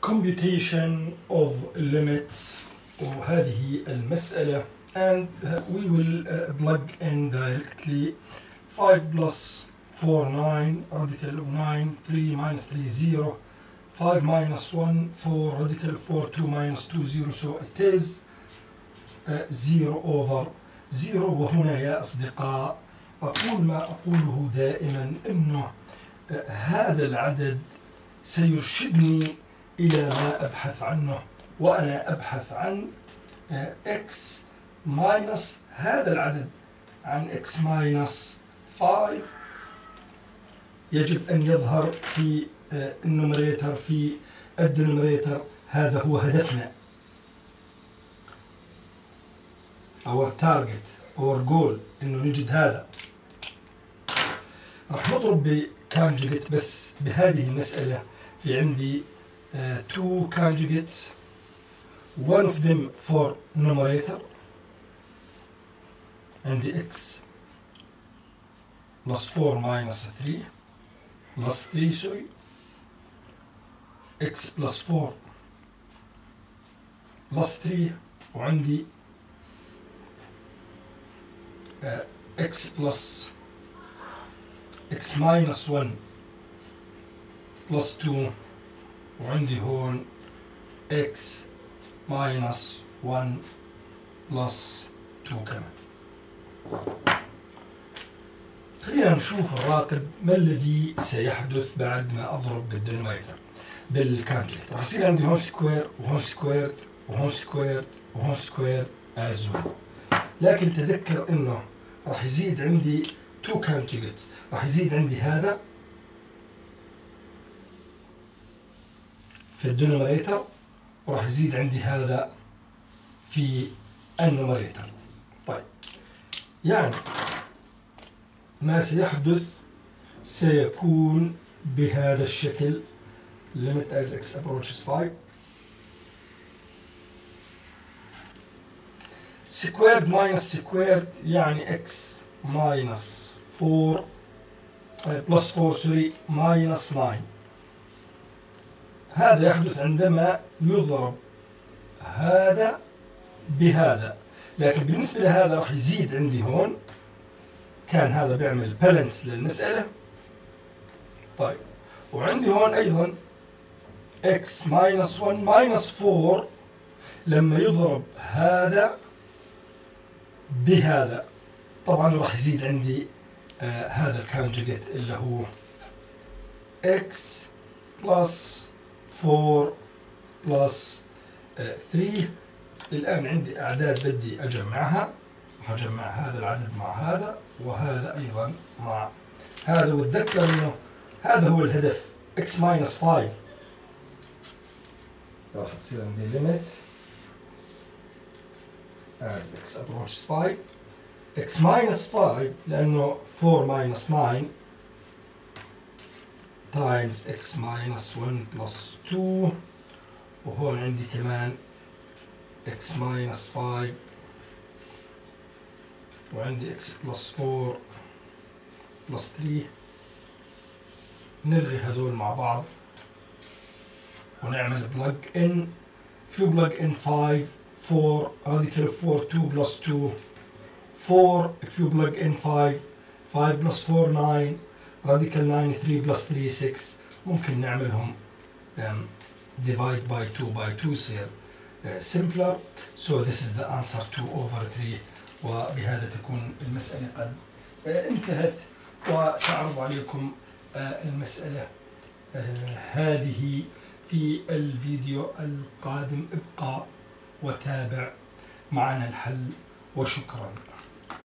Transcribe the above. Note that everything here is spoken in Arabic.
computation of limits وهذه المسألة and uh, we will uh, plug in directly 5 plus 4 9 radical of 9 3 minus 3 0 5 minus 1 4 radical 4 2 minus 2 0 so it is uh, 0 over 0 وهنا يا أصدقاء أقول ما أقوله دائما أنه هذا العدد سيرشدني إلى ما أبحث عنه وأنا أبحث عن x minus هذا العدد عن x minus 5 يجب أن يظهر في ال numerator في ال denominator. هذا هو هدفنا. Our target our goal إنه نجد هذا. راح نضرب بكانجيجيت بس بهذه المسألة في عندي two conjugates one of them for numerator عندي x plus 4 minus 3 plus 3 sorry x plus 4 plus 3 وعندي uh, x plus x minus 1 plus 2 وعندي هون x minus 1 plus 2 كمان خلينا نشوف الراقب ما الذي سيحدث بعد ما أضرب بال denominator بال conjugate. راح يصير عندي هون square وهون square وهون square وهون square از لكن تذكر إنه راح يزيد عندي two conjugates راح يزيد عندي هذا في ال denominator وراح يزيد عندي هذا في ال numerator طيب. يعني ما سيحدث سيكون بهذا الشكل. Limit as x approaches 5 squared minus squared يعني x minus 4 plus 4 sorry minus 9 هذا يحدث عندما يضرب هذا بهذا. لكن بالنسبة لهذا راح يزيد عندي هون. كان هذا بيعمل بالانس للمسألة. طيب. وعندي هون أيضا x minus 1 minus 4 لما يضرب هذا بهذا. طبعا راح يزيد عندي آه هذا الكونجيجيت اللي هو x plus 4 plus آه 3 الآن عندي أعداد بدي أجمعها. هجمع هذا العدد مع هذا وهذا أيضا مع هذا. وتذكر أنه هذا هو الهدف x minus 5 راح تصير عندي limit as x approaches 5 x minus 5 لأنه 4 minus 9 times x minus 1 plus 2 وهون عندي كمان x minus 5 وعندي x plus 4 plus 3 نلغي هذول مع بعض ونعمل بلج ان في بلج ان 5 4 radical of 4 2 plus 2 4 if you plug in 5 5 plus 4 9 radical 9 3 plus 3 6 ممكن نعملهم divide by 2 by 2 يصير simpler. So this is the answer 2 over 3 وبهذا تكون المسألة قد uh, انتهت. وسأعرض عليكم uh, المسألة uh, هذه في الفيديو القادم. ابقى وتابع معنا الحل وشكرا.